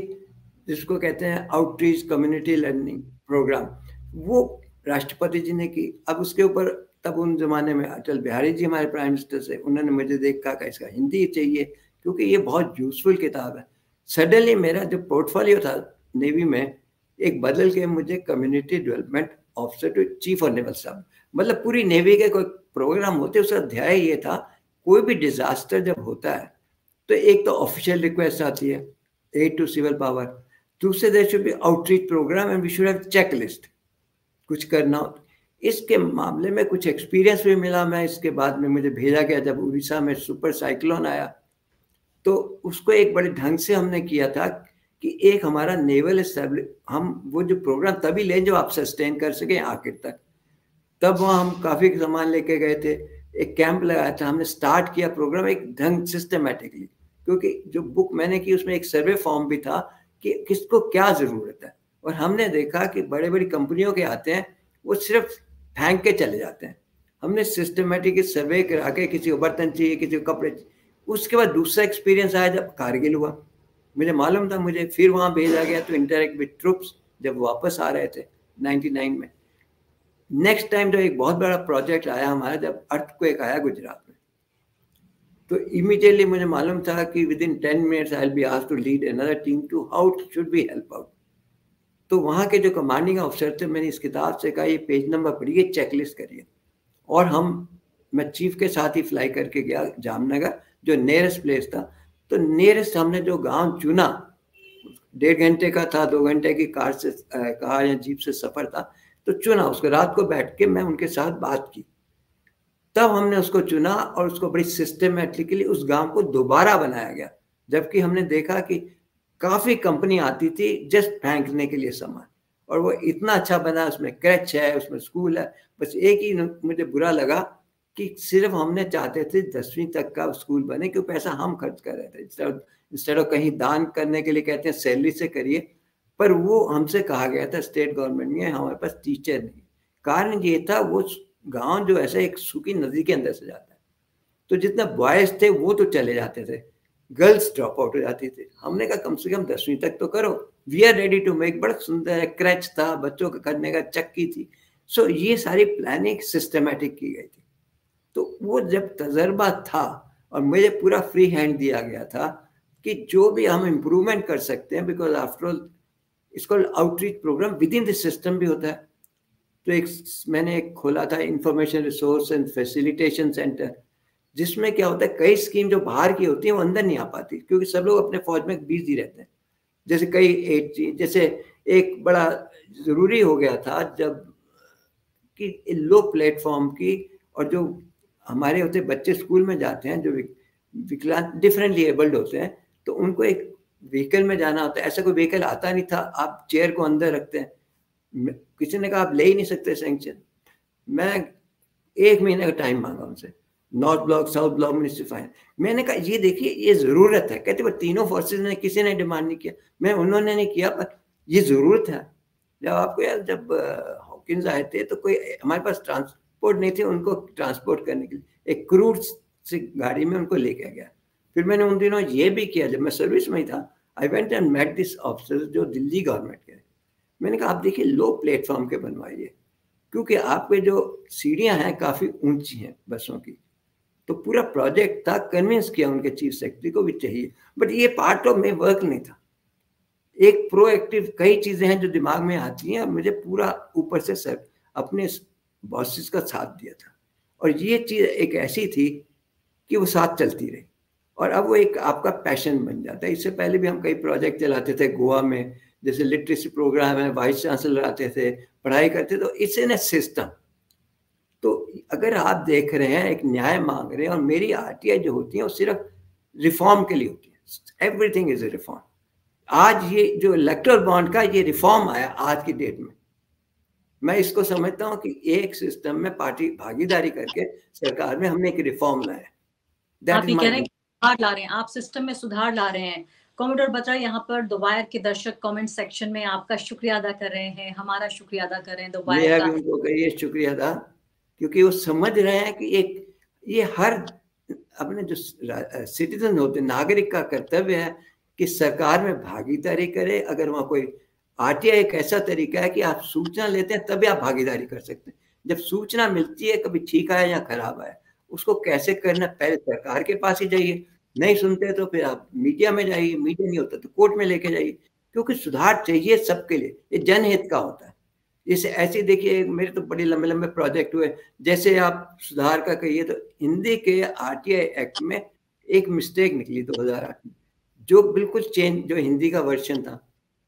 जिसको कहते हैं आउटरीच कम्युनिटी लर्निंग प्रोग्राम वो राष्ट्रपति जी ने की। अब उसके ऊपर तब उन जमाने में अटल बिहारी जी हमारे प्राइम मिनिस्टर से उन्होंने मुझे देखा कहा इसका हिंदी चाहिए, क्योंकि ये बहुत यूजफुल किताब है। सडनली मेरा जो पोर्टफोलियो था नेवी में, एक बदल के मुझे community development officer to chief of naval staff मतलब पूरी नेवी के कोई प्रोग्राम होते उसका अध्याय ये था, कोई भी डिजास्टर जब होता है तो एक तो ऑफिशियल रिक्वेस्ट आती है एड टू सिविल पावर दूसरे देश में outreach program and we should have check list कुछ करना इसके मामले में कुछ एक्सपीरियंस भी मिला, मैं इसके बाद में मुझे भेजा गया, जब उड़ीसा में सुपर साइक्लोन आया तो उसको एक बड़े ढंग से हमने किया था कि एक हमारा नेवल हम वो जो प्रोग्राम तभी लें जो आप सस्टेन कर सके आखिर तक। तब वहाँ हम काफ़ी सामान लेके गए थे, एक कैंप लगाया था, हमने स्टार्ट किया प्रोग्राम एक ढंग सिस्टमेटिकली, क्योंकि जो बुक मैंने की उसमें एक सर्वे फॉर्म भी था कि किसको क्या ज़रूरत है। और हमने देखा कि बड़े बड़ी कंपनियों के आते हैं, वो सिर्फ़ फेंक के चले जाते हैं। हमने सिस्टमेटिक सर्वे करा के किसी को बर्तन चाहिए, किसी को कपड़े उसके बाद दूसरा एक्सपीरियंस आया जब कारगिल हुआ। मुझे मालूम था, मुझे फिर वहाँ भेजा गया तो इंटरेक्ट विद ट्रुप्स जब वापस आ रहे थे 99 में। नेक्स्ट टाइम जो एक बहुत बड़ा प्रोजेक्ट आया हमारा, जब अर्थ को एक आया गुजरात में। तो इमीडिएटली मुझे मालूम था कि within ten minutes I be ask to lead another team to how should be help out तो वहाँ के जो कमांडिंग ऑफिसर थे, मैंने इस किताब से कहा, ये पेज नंबर पढ़िए चेकलिस्ट करिए। और हम मैं चीफ के साथ ही फ्लाई करके गया जामनगर, जो नियरेस्ट प्लेस था। तो नियरेस्ट हमने जो गाँव चुना, डेढ़ घंटे का था, दो घंटे की कार से कार या जीप से सफ़र था तो चुना उसको। रात को बैठ के मैं उनके साथ बात की। तब हमने उसको चुना और उसको बड़ी सिस्टमेटिकली उस गाँव को दोबारा बनाया गया, जबकि हमने देखा कि काफ़ी कंपनी आती थी जस्ट फेंकने के लिए सामान, और वो इतना अच्छा बना, उसमें क्रच है, उसमें स्कूल है, बस एक ही मुझे बुरा लगा कि सिर्फ़ हमने चाहते थे दसवीं तक का स्कूल बने क्योंकि पैसा हम खर्च कर रहे थे? इंस्टेड ऑफ़ कहीं दान करने के लिए कहते हैं सैलरी से करिए। पर वो हमसे कहा गया था स्टेट गवर्नमेंट में हमारे पास टीचर नहीं। कारण ये था वो गाँव जो ऐसा एक सूखी नदी के अंदर से जाता है। तो जितने बॉयज़ थे वो तो चले जाते थे। गर्ल्स ड्रॉप आउट हो जाती थी। हमने कहा कम से कम दसवीं तक तो करो। We are ready to make बड़ा सुंदर क्रैच था बच्चों का करने का चक्की थी। सो so, ये सारी प्लानिंग सिस्टमेटिक की गई थी। तो वो जब तजर्बा था और मुझे पूरा फ्री हैंड दिया गया था कि जो भी हम इम्प्रूवमेंट कर सकते हैं बिकॉज़ आफ्टर ऑल इसको outreach program within this system भी होता है। तो एक मैंने एक खोला था information resource and facilitation centre जिसमें क्या होता है, कई स्कीम जो बाहर की होती है, वो अंदर नहीं आ पाती, क्योंकि सब लोग अपने फौज में बिज़ी रहते हैं। जैसे कई जैसे एक बड़ा ज़रूरी हो गया था जब कि लो प्लेटफॉर्म की और जो हमारे होते बच्चे स्कूल में जाते हैं, जो विकलांग डिफरेंटली एबल्ड होते हैं तो उनको एक व्हीकल में जाना होता है। ऐसा कोई व्हीकल आता नहीं था, आप चेयर को अंदर रखते हैं। किसी ने कहा, आप ले ही नहीं सकते सेंक्शन मैं एक महीने का टाइम मांगा उनसे। North Block South Block ministry finance मैंने कहा, ये देखिए, ये ज़रूरत है। कहते, वो तीनों फोर्सेज ने, किसी ने डिमांड नहीं किया। मैं, उन्होंने नहीं किया, पर ये ज़रूरत है। जब आपको यार जब हॉकिंस आए थे तो कोई हमारे पास ट्रांसपोर्ट नहीं थे उनको ट्रांसपोर्ट करने के लिए। एक क्रूड से गाड़ी में उनको लेके गया। फिर मैंने उन दिनों ये भी किया, जब मैं सर्विस में ही था I went and met this officer जो दिल्ली गवर्नमेंट के मैंने कहा, आप देखिए लो प्लेटफॉर्म के बनवाइए, क्योंकि आपके जो सीढ़ियाँ हैं काफ़ी ऊँची हैं बसों की। तो पूरा प्रोजेक्ट था कन्विंस किया उनके चीफ सेक्रेटरी को भी चाहिए। बट ये पार्ट ऑफ़ में वर्क नहीं था। एक प्रोएक्टिव कई चीज़ें हैं जो दिमाग में आती हैं और मुझे पूरा ऊपर से सर, अपने बॉसेस का साथ दिया था। और ये चीज़ एक ऐसी थी कि वो साथ चलती रही। और अब वो एक आपका पैशन बन जाता है। इससे पहले भी हम कई प्रोजेक्ट चलाते थे गोवा में, जैसे लिटरेसी प्रोग्राम है, वाइस चांसलर आते थे, पढ़ाई करते तो इट्स इन ए सिस्टम। तो अगर आप देख रहे हैं, एक न्याय मांग रहे हैं, और मेरी आरटीआई जो होती है, वो सिर्फ़ रिफॉर्म के लिए होती है। एवरीथिंग इज़ ए रिफॉर्म आज ये जो इलेक्ट्रल बॉन्ड का ये रिफॉर्म आया आज की डेट में मैं इसको समझता हूँ कि एक सिस्टम में पार्टी भागीदारी करके सरकार में हमने एक रिफॉर्म लाया आप कह रहे हैं सुधार ला रहे हैं आप सिस्टम में सुधार ला रहे हैं। कॉमेडोर बत्रा यहाँ पर दोबायर के दर्शक कमेंट सेक्शन में आपका शुक्रिया अदा कर रहे हैं हमारा शुक्रिया अदा कर रहे हैं दोबायर का। उनको करिए शुक्रिया अदा क्योंकि वो समझ रहे हैं कि एक ये हर अपने जो सिटीजन होते नागरिक का कर्तव्य है कि सरकार में भागीदारी करे अगर वहाँ कोई आरटीआई एक ऐसा तरीका है कि आप सूचना लेते हैं, तभी आप भागीदारी कर सकते हैं। जब सूचना मिलती है, कभी ठीक आया या खराब आया, उसको कैसे करना पहले सरकार के पास ही जाइए। नहीं सुनते तो फिर आप मीडिया में जाइए, मीडिया नहीं होता तो कोर्ट में लेके जाइए, क्योंकि सुधार चाहिए सबके लिए। ये जनहित का होता है। जैसे ऐसे देखिए, मेरे तो बड़े लंबे लंबे प्रोजेक्ट हुए। जैसे आप सुधार का कहिए तो हिंदी के आरटीआई एक्ट में एक मिस्टेक निकली दो हज़ार आठ में, जो बिल्कुल चेंज, जो हिंदी का वर्जन था।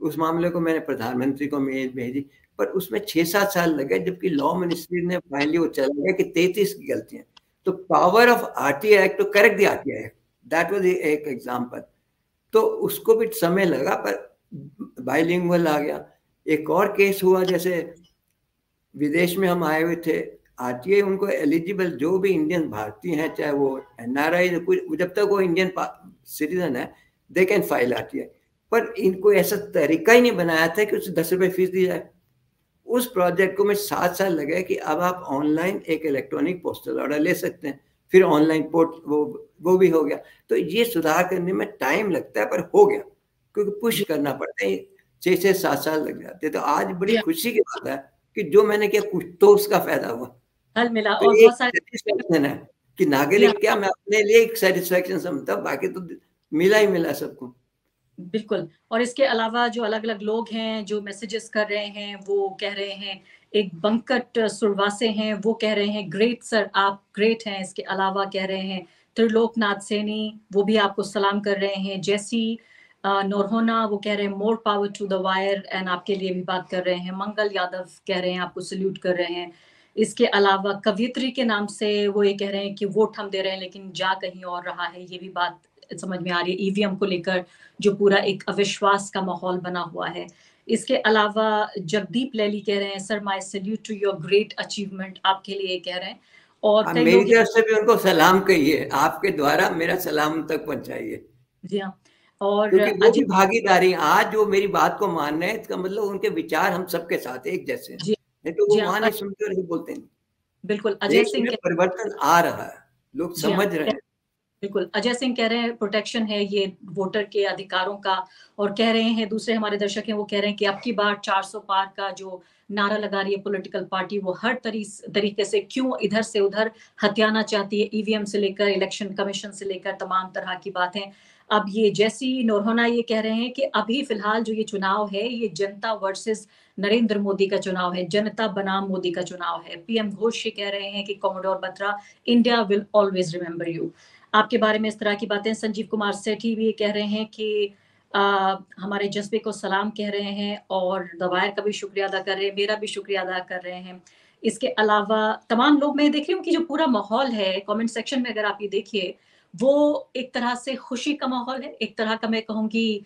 उस मामले को मैंने प्रधानमंत्री को मेल भेजी, पर उसमें छह सात साल लगे जबकि लॉ मिनिस्ट्री ने फाइनली वो चला गया कि तैतीस की गलतियाँ। तो power of RTI act to correct the RTI act that was एक एग्जांपल तो उसको भी समय लगा, पर बाइलिंगुअल आ गया। एक और केस हुआ, जैसे विदेश में हम आए हुए थे आरटीआई उनको एलिजिबल जो भी इंडियन भारतीय हैं, चाहे वो एन आर आई जब तक वो इंडियन सिटीजन है दे कैन फ़ाइल आरटीआई पर इनको ऐसा तरीका ही नहीं बनाया था कि उसे दस रुपये फ़ीस दी जाए। उस प्रोजेक्ट को मैं सात साल लगे कि अब आप ऑनलाइन एक इलेक्ट्रॉनिक पोस्टल ऑर्डर ले सकते हैं फिर ऑनलाइन पोर्ट वो वो भी हो गया। तो ये सुधार करने में टाइम लगता है पर हो गया क्योंकि पुश करना पड़ता है छः छः सात साल लग जाते तो आज बड़ी खुशी की बात है कि जो मैंने किया कुछ तो उसका फ़ायदा हुआ। हल मिला तो और बहुत सारे है कि नागरिक क्या मैं अपने लिए एक सेटिस्फेक्शन समझता बाकी तो मिला ही मिला सबको। बिल्कुल। और इसके अलावा जो अलग अलग लोग हैं, जो मैसेजेस कर रहे हैं, वो कह रहे हैं, एक बंकट सुरवासे हैं, वो कह रहे हैं ग्रेट सर आप ग्रेट हैं। इसके अलावा कह रहे हैं, त्रिलोकनाथ सैनी, वो भी आपको सलाम कर रहे हैं। जैसी नोरहोना वो कह रहे हैं more power to the wire and आपके लिए भी बात कर रहे हैं। मंगल यादव कह रहे हैं, आपको सल्यूट कर रहे हैं। इसके अलावा कवियत्री के नाम से वो ये कह रहे हैं कि वोट हम दे रहे हैं, लेकिन जा कहीं और रहा है, ये भी बात समझ में आ रही है ईवीएम को लेकर जो पूरा एक अविश्वास का माहौल बना हुआ है। इसके अलावा जगदीप लैली कह रहे हैं sir my salute to your great achievement आपके लिए कह रहे हैं। और हाँ, मेरी तरफ़ से भी उनको सलाम कहिए आपके द्वारा मेरा सलाम तक पहुंचाइए। जी हाँ और भी भागीदारी आज जो मेरी बात को मान रहे हैं इसका मतलब उनके विचार हम सबके साथ एक जैसे हैं। नहीं तो वो हाँ, वहाँ नहीं सुनते और बोलते हैं। बिल्कुल अजय सिंह परिवर्तन आ रहा है लोग हाँ, समझ रहे हैं। बिल्कुल। अजय सिंह कह रहे हैं प्रोटेक्शन है ये वोटर के अधिकारों का। और कह रहे हैं, दूसरे हमारे दर्शक हैं, वो कह रहे हैं कि अब की बार 400 पार का जो नारा लगा रही है पॉलिटिकल पार्टी वो हर तरीके से क्यों इधर से उधर हत्याना चाहती है ईवीएम से लेकर इलेक्शन कमीशन से लेकर, तमाम तरह की बातें। अब ये जैसी नोरहोना ये कह रहे हैं कि अभी फ़िलहाल जो ये चुनाव है, ये जनता वर्सेस नरेंद्र मोदी का चुनाव है, जनता बनाम मोदी का चुनाव है। पीएम घोष ये कह रहे हैं कि commodore Batra India will always remember you आपके बारे में इस तरह की बातें संजीव कुमार सेठी भी कह रहे हैं कि आ, हमारे जज्बे को सलाम कह रहे हैं और दवायर का भी शुक्रिया अदा कर रहे हैं मेरा भी शुक्रिया अदा कर रहे हैं। इसके अलावा तमाम लोग मैं देख रही हूँ कि जो पूरा माहौल है कमेंट सेक्शन में अगर आप ये देखिए वो एक तरह से खुशी का माहौल है एक तरह का मैं कहूँगी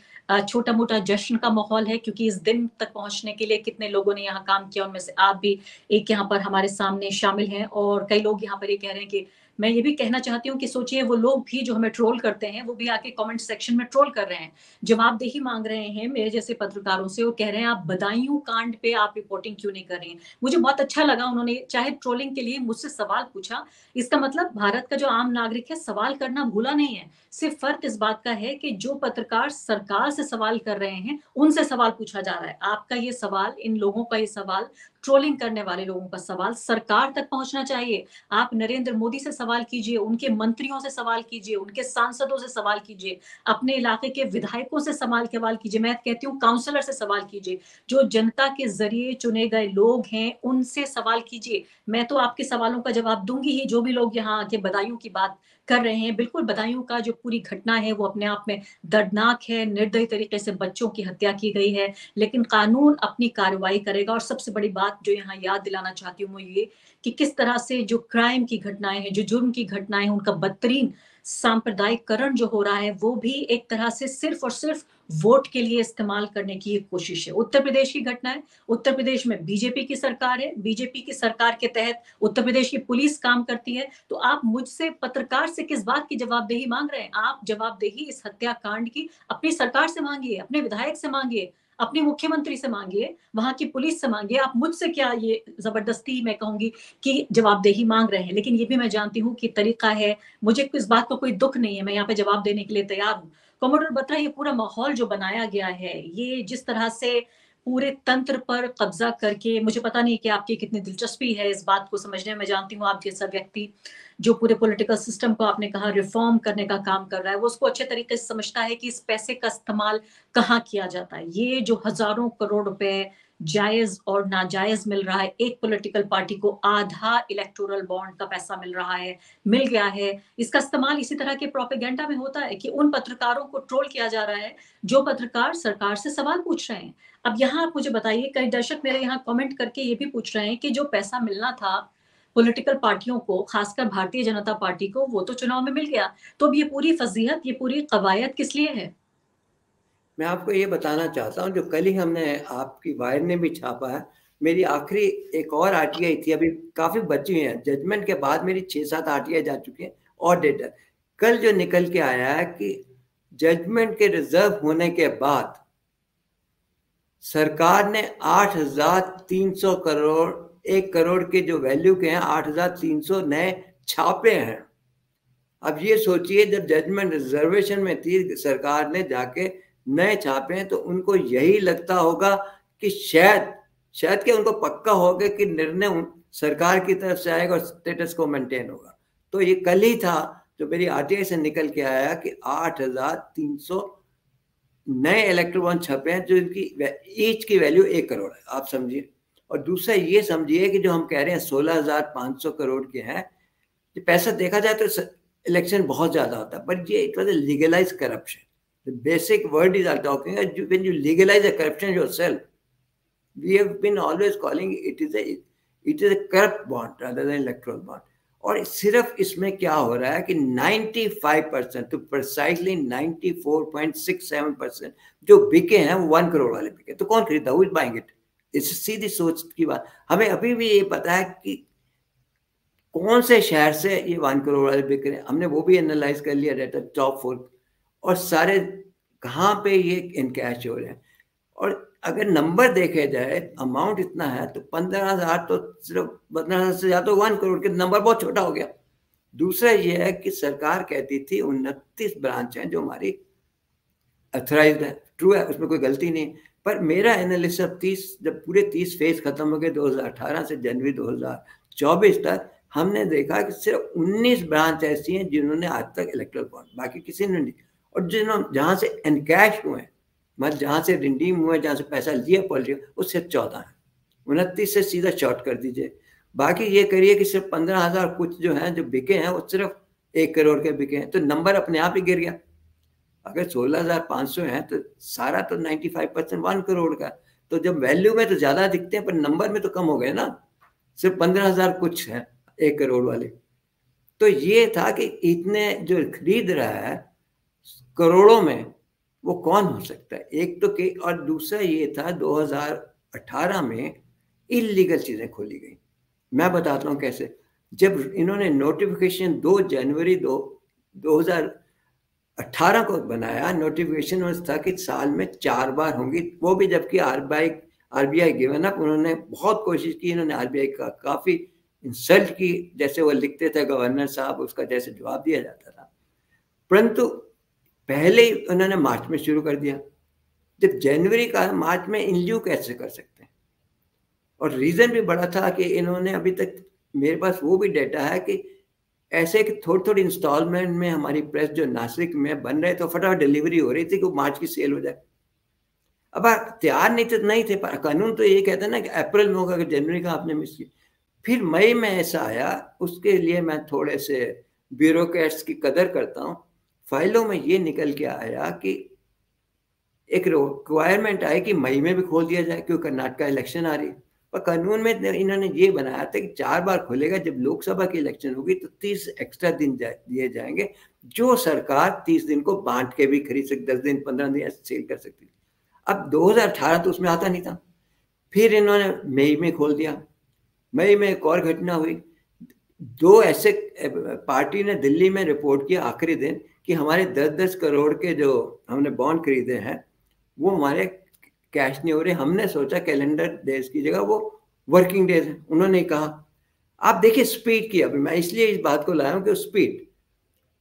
छोटा मोटा जश्न का माहौल है क्योंकि इस दिन तक पहुँचने के लिए कितने लोगों ने यहाँ काम किया उनमें से आप भी एक यहाँ पर हमारे सामने शामिल हैं और कई लोग यहाँ पर ये कह रहे हैं कि मैं ये भी कहना चाहती हूँ कि सोचिए, वो लोग भी जो हमें ट्रोल करते हैं, वो भी आके कमेंट सेक्शन में ट्रोल कर रहे हैं। जवाबदेही मांग रहे हैं मेरे जैसे पत्रकारों से, वो कह रहे हैं, आप बदायूं कांड पे आप रिपोर्टिंग क्यों नहीं कर रही हैं? मुझे बहुत अच्छा लगा उन्होंने चाहे ट्रोलिंग के लिए मुझसे सवाल पूछा। इसका मतलब भारत का जो आम नागरिक है, सवाल करना भूला नहीं है। सिर्फ़ फ़र्क इस बात का है कि जो पत्रकार सरकार से सवाल कर रहे हैं, उनसे सवाल पूछा जा रहा है। आपका ये सवाल, इन लोगों का ये सवाल ट्रोलिंग करने वाले लोगों का सवाल सरकार तक पहुँचना चाहिए। आप नरेंद्र मोदी से सवाल कीजिए, उनके मंत्रियों से सवाल कीजिए, उनके सांसदों से सवाल कीजिए, अपने इलाके के विधायकों से सवाल सवाल कीजिए। मैं कहती हूँ काउंसलर से सवाल कीजिए। जो जनता के ज़रिए चुने गए लोग हैं, उनसे सवाल कीजिए। मैं तो आपके सवालों का जवाब दूँगी ही, जो भी लोग यहाँ आके बदायूं की बात कर रहे हैं। बिल्कुल बदायूं का जो पूरी घटना है, वो अपने आप में दर्दनाक है, निर्दयी तरीके से बच्चों की हत्या की गई है। लेकिन कानून अपनी कार्रवाई करेगा और सबसे बड़ी बात जो यहाँ याद दिलाना चाहती हूँ वो ये कि किस तरह से जो क्राइम की घटनाएँ हैं, जो जुर्म की घटनाएँ हैं, उनका बदतरीन सांप्रदायिककरण जो हो रहा है, वो भी एक तरह से सिर्फ़ और सिर्फ़ वोट के लिए इस्तेमाल करने की कोशिश है। उत्तर प्रदेश की घटना है। उत्तर प्रदेश में बीजेपी की सरकार है। बीजेपी की सरकार के तहत उत्तर प्रदेश की पुलिस काम करती है। तो आप मुझसे पत्रकार से किस बात की जवाबदेही मांग रहे हैं? आप जवाबदेही इस हत्याकांड की अपनी सरकार से मांगिए, अपने विधायक से मांगिए, अपने मुख्यमंत्री से मांगिए, वहाँ की पुलिस से मांगिए। आप मुझसे क्या ये ज़बरदस्ती मैं कहूँगी कि जवाबदेही मांग रहे हैं? लेकिन ये भी मैं जानती हूँ कि तरीका है। मुझे इस बात का कोई दुख नहीं है। मैं यहाँ पे जवाब देने के लिए तैयार हूँ। कॉमोडोर बत्रा, ये पूरा माहौल जो बनाया गया है, ये जिस तरह से पूरे तंत्र पर कब्जा करके, मुझे पता नहीं कि आपकी कितनी दिलचस्पी है इस बात को समझने में, जानती हूँ आप जैसा व्यक्ति जो पूरे पॉलिटिकल सिस्टम को आपने कहा रिफॉर्म करने का काम कर रहा है, वो उसको अच्छे तरीके से समझता है कि इस पैसे का इस्तेमाल कहाँ किया जाता है। ये जो हज़ारों करोड़ रुपए जायज़ और नाजायज मिल रहा है। एक पॉलिटिकल पार्टी को आधा इलेक्टोरल बॉन्ड का पैसा मिल रहा है, मिल गया है। इसका इस्तेमाल इसी तरह के प्रोपेगेंडा में होता है कि उन पत्रकारों को ट्रोल किया जा रहा है, जो पत्रकार सरकार से सवाल पूछ रहे हैं। अब यहाँ आप मुझे बताइए, कई दर्शक मेरे यहाँ कॉमेंट करके ये भी पूछ रहे हैं कि जो पैसा मिलना था पॉलिटिकल पार्टियों को, खासकर भारतीय जनता पार्टी को, वो तो चुनाव में मिल गया। तो अब ये पूरी फजीहत, ये पूरी कवायद किस लिए है? मैं आपको ये बताना चाहता हूँ, जो कल ही हमने आपकी वायर ने भी छापा है, मेरी आखिरी एक और आरटीआई थी, अभी काफ़ी बची हुई है। जजमेंट के बाद मेरी छह सात आरटीआई जा चुकी है, और डेटर कल जो निकल के आया है कि जजमेंट के रिज़र्व होने के बाद सरकार ने आठ हज़ार तीन सौ करोड़, एक करोड़ के जो वैल्यू के हैं, आठ हज़ार तीन सौ नए छापे हैं। अब ये सोचिए, जब जजमेंट रिजर्वेशन में थी, सरकार ने जाके नए छापे हैं तो उनको यही लगता होगा कि शायद शायद कि उनको पक्का होगा कि निर्णय सरकार की तरफ़ से आएगा और स्टेटस को मेंटेन होगा। तो ये कल ही था जो मेरी आरटीआई से निकल के आया कि आठ हज़ार तीन सौ नए इलेक्ट्रोबॉन्ड छपे हैं, जो इनकी ईच की वैल्यू एक करोड़ है। आप समझिए। और दूसरा ये समझिए कि जो हम कह रहे हैं सोलह हज़ार पाँच सौ करोड़ के हैं पैसा देखा जाए तो इलेक्शन बहुत ज़्यादा होता है बट ये it was a legalize corruption The basic word is I'm talking when you legalize a corruption yourself. We have been always calling it is a it is a corrupt bond rather than electoral bond. और सिर्फ़ इसमें क्या हो रहा है कि 95 percent तो precisely 94.67 percent जो बिके हैं वो वन करोड़ वाले बिके तो कौन खरीदा हुई बाइंग इट इस सीधी सोच की बात हमें अभी भी ये पता है कि कौन से शहर से ये वन करोड़ वाले बिक रहे हैं हमने वो भी एनालाइज कर लिया डाटा टॉप फोर और सारे कहाँ पे ये इनकैश हो रहे हैं? और अगर नंबर देखे जाए अमाउंट इतना है तो पंद्रह हज़ार तो सिर्फ़ पंद्रह हज़ार से ज़्यादा तो वन करोड़ के नंबर बहुत छोटा हो गया। दूसरा ये है कि सरकार कहती थी उनतीस ब्रांच हैं जो हमारी अथराइज है। ट्रू है, उसमें कोई गलती नहीं पर मेरा एनालिसिस तीस, जब पूरे तीस फ़ेज़ खत्म हो गए 2018 से जनवरी 2024 तक, हमने देखा कि सिर्फ़ 19 ब्रांच ऐसी हैं जिन्होंने आज तक इलेक्ट्रल बॉन्ड बाकी किसी ने नहीं। और जिन्होंने जहाँ से एनकैश हुए मतलब जहाँ से रिडीम हुए जहाँ से पैसा लिया पॉलिटिक उससे चौदह है। उनतीस से सीधा शॉर्ट कर दीजिए। बाकी ये करिए कि सिर्फ़ पंद्रह हज़ार कुछ जो है, जो बिके हैं, वो सिर्फ़ एक करोड़ के बिके हैं। तो नंबर अपने आप ही गिर गया। अगर सोलह हज़ार पाँच सौ है तो सारा तो ninety five percent one crore का। तो जब वैल्यू में तो ज़्यादा दिखते हैं, पर नंबर में तो कम हो गए ना। सिर्फ़ पंद्रह हज़ार कुछ है, एक करोड़ वाले। तो ये था कि इतने जो खरीद रहा है करोड़ों में वो कौन हो सकता है? एक तो के, और दूसरा ये था 2018 में इलीगल चीज़ें खोली गई। मैं बताता हूँ कैसे। जब इन्होंने नोटिफिकेशन 2 जनवरी दो 2018 को बनाया नोटिफिकेशन था कि साल में चार बार होंगी। वो भी जबकि आरबीआई आरबीआई गिवन अप उन्होंने बहुत कोशिश की, इन्होंने आरबीआई का काफ़ी इंसल्ट की, जैसे वो लिखते थे गवर्नर साहब, उसका जैसे जवाब दिया जाता था। परंतु पहले ही उन्होंने मार्च में शुरू कर दिया। जब जनवरी का, मार्च में इनल्यू कैसे कर सकते हैं। और रीजन भी बड़ा था कि इन्होंने अभी तक, मेरे पास वो भी डेटा है कि ऐसे कि थोड़ी थोड़ी इंस्टॉलमेंट में हमारी प्रेस जो नासिक में बन रहे तो फटाफट डिलीवरी हो रही थी कि मार्च की सेल हो जाए। अब तैयार नहीं थे नहीं थे, पर कानून तो ये कहता ना कि अप्रैल में होगा जनवरी का आपने मिस किया। फिर मई में ऐसा आया, उसके लिए मैं थोड़े से ब्यूरोक्रेट्स की कदर करता हूँ। फाइलों में ये निकल के आया कि एक रिक्वायरमेंट आई कि मई में भी खोल दिया जाए क्योंकि कर्नाटक इलेक्शन आ रही। है पर कानून में इन्होंने ये बनाया था कि चार बार खोलेगा जब लोकसभा की इलेक्शन होगी तो तीस एक्स्ट्रा दिन जा, जाएँगे जो सरकार तीस दिन को बांट के भी खरीद सकती दस दिन पंद्रह दिन सेल कर सकती अब 2018 तो उसमें आता नहीं था। फिर इन्होंने मई में खोल दिया। मई में एक और घटना हुई। दो ऐसे पार्टी ने दिल्ली में रिपोर्ट किया आखिरी दिन कि हमारे दस दस करोड़ के जो हमने बॉन्ड खरीदे हैं, वो हमारे कैश नहीं हो रहे। हमने सोचा कैलेंडर डेज़ की जगह वो वर्किंग डेज़ है। उन्होंने कहा। आप देखिए स्पीड की अभी, मैं इसलिए इस बात को लाया हूँ कि स्पीड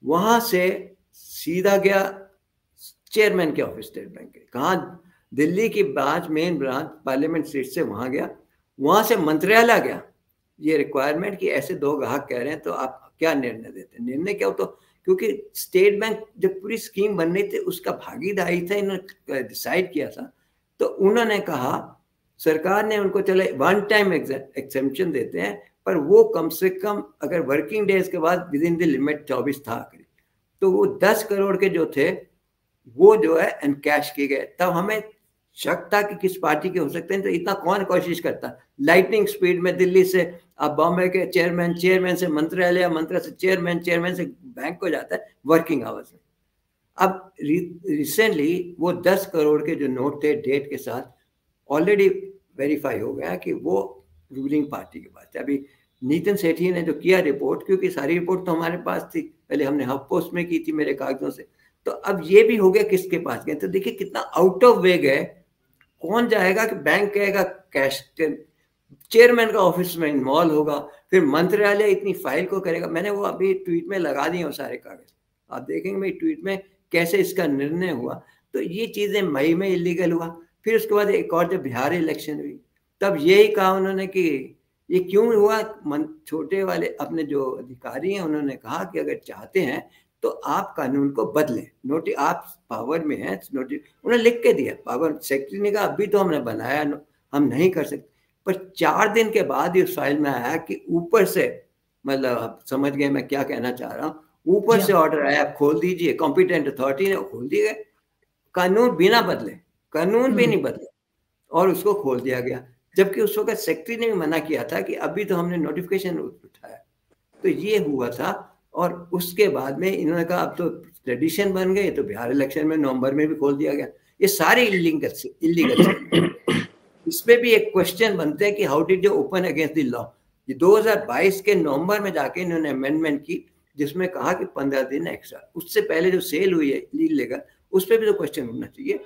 वहाँ से सीधा गया चेयरमैन के ऑफ़िस स्टेट बैंक के। कहा, दिल्ली की branch main branch parliament seat से वहाँ गया। वहाँ से मंत्रालय गया। ये रिक्वायरमेंट कि ऐसे दो ग्राहक कह रहे हैं तो आप क्या निर्णय देते निर्णय क्या हो तो क्योंकि स्टेट बैंक जब पूरी स्कीम बन रही थी, उसका भागीदारी था, इन्होंने डिसाइड किया था। तो उन्होंने कहा, सरकार ने उनको, चले वन टाइम एक्सेप्शन देते हैं, पर वो कम से कम अगर वर्किंग डेज़ के बाद विद इन द लिमिट चौबीस था आखिरी। तो वो दस करोड़ के जो थे, वो जो है एनकैश किए गए। तब हमें शक था कि किस पार्टी के हो सकते हैं। तो इतना कौन कोशिश करता? लाइटनिंग स्पीड में दिल्ली से अब बॉम्बे के चेयरमैन चेयरमैन से मंत्रालय मंत्री से चेयरमैन चेयरमैन से बैंक को जाता है वर्किंग आवर्स में। अब रिसेंटली वो दस करोड़ के जो नोट थे डेट के साथ ऑलरेडी वेरीफाई हो गया कि वो रूलिंग पार्टी के पास अभी नितिन सेठी ने जो किया रिपोर्ट क्योंकि सारी रिपोर्ट तो हमारे पास थी, पहले हमने हब पोस्ट में की थी मेरे कागजों से। तो अब ये भी हो गया किसके पास गए तो देखिए कितना आउट ऑफ़ वे गए। कौन जाएगा कि बैंक कहेगा कैश चेयरमैन का ऑफ़िस में इन्वॉल्व होगा, फिर मंत्रालय इतनी फ़ाइल को करेगा। मैंने वो अभी ट्वीट में लगा दिए सारे कागज़। आप देखेंगे मेरी ट्वीट में कैसे इसका निर्णय हुआ। तो ये चीज़ें मई में इलीगल हुआ। फिर उसके बाद एक और जब बिहार इलेक्शन हुई, तब यही कहा उन्होंने कि ये क्यों हुआ? मन, छोटे वाले अपने जो अधिकारी हैं, उन्होंने कहा कि अगर चाहते हैं तो आप कानून को बदलें। नोटिस आप पावर में हैं नोटिस उन्होंने लिख के दिया। पावर सेक्रेटरी ने कहा, अभी तो हमने बनाया, हम नहीं कर सकते। पर चार दिन के बाद इस फ़ाइल में आया कि ऊपर से मतलब समझ गए मैं क्या कहना चाह रहा हूँ ऊपर से ऑर्डर आया खोल दीजिए कॉम्पिटेंट अथॉरिटी ने खोल दिए गए कानून बिना बदले कानून भी नहीं बदले और उसको खोल दिया गया। जबकि उस वक्त सेक्रेटरी ने भी मना किया था कि अभी तो हमने नोटिफिकेशन उठाया। तो ये हुआ था और उसके बाद में इन्होंने कहा अब तो ट्रेडिशन बन गए तो बिहार इलेक्शन में नवंबर में भी खोल दिया गया। ये सारे इलीगल इलीगल इसमें भी एक क्वेश्चन बनते हैं कि how did you open against the law ये 2022 के नवंबर में जाके इन्होंने अमेंडमेंट की, जिसमें कहा कि पंद्रह दिन एक्स्ट्रा उससे पहले जो सेल हुई है लीगल उस पर भी तो क्वेश्चन होना चाहिए।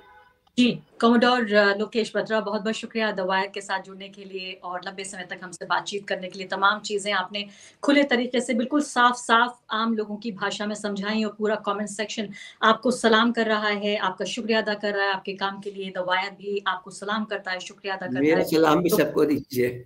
जी कमोडोर लोकेश बत्रा बहुत बहुत शुक्रिया दवायर के साथ जुड़ने के लिए और लंबे समय तक हमसे बातचीत करने के लिए। तमाम चीज़ें आपने खुले तरीके से बिल्कुल साफ़ साफ़ आम लोगों की भाषा में समझाई और पूरा कमेंट सेक्शन आपको सलाम कर रहा है आपका शुक्रिया अदा कर रहा है आपके काम के लिए दवायर भी आपको सलाम करता है शुक्रिया अदा करता है। सलाम भी तो, सबको दीजिए।